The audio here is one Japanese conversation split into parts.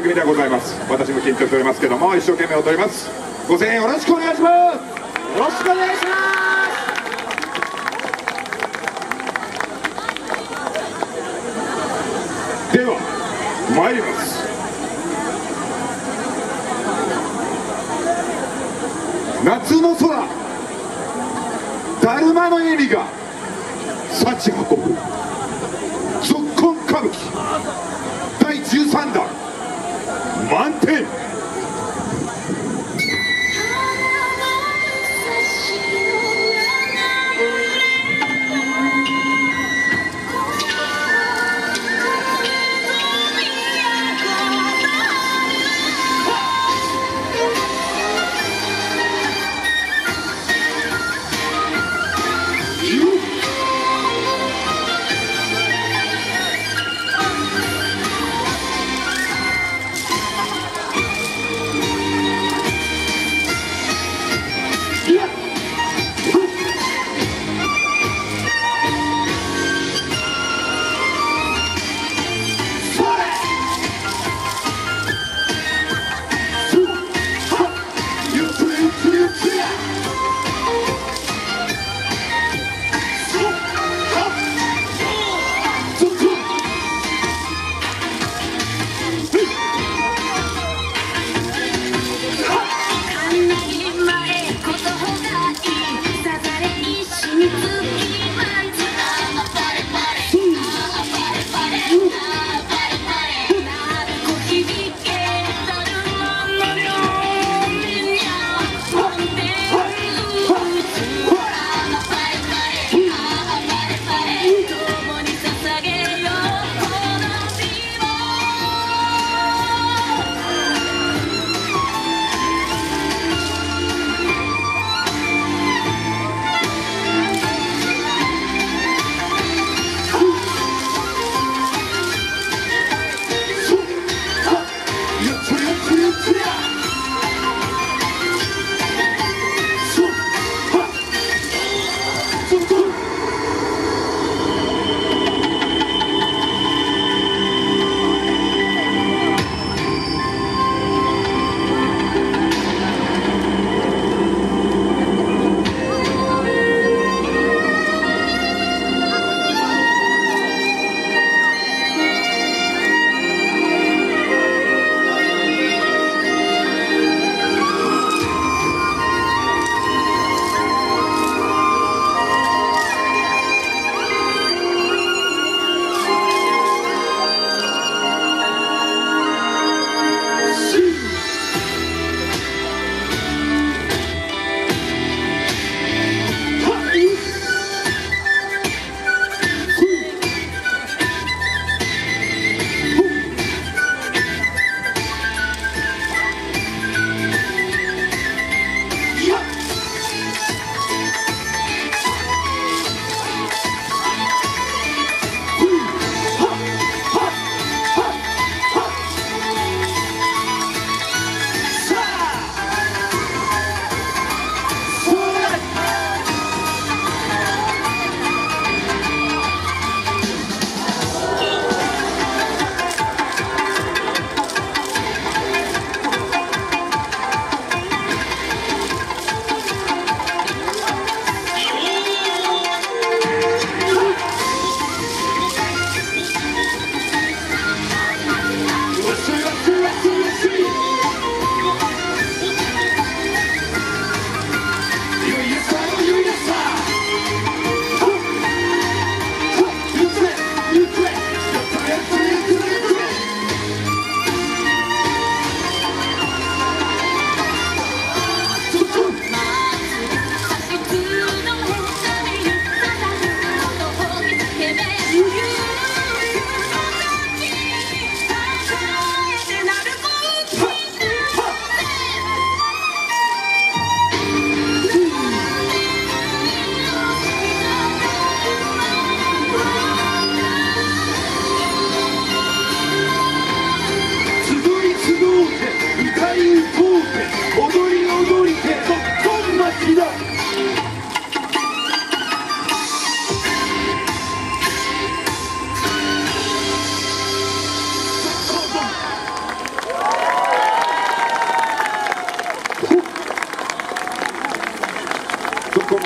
生懸命ではございます。私も緊張しておりますけども一生懸命踊ります。ご声援よろしくお願いします。よろしくお願いします。では参ります。夏の空。だるまの意味が幸運ぶぞっこん歌舞伎。第13弾。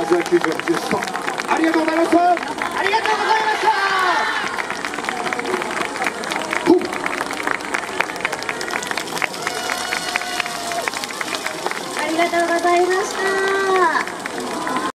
アジア98でしたありがとうございました。ありがとうございました。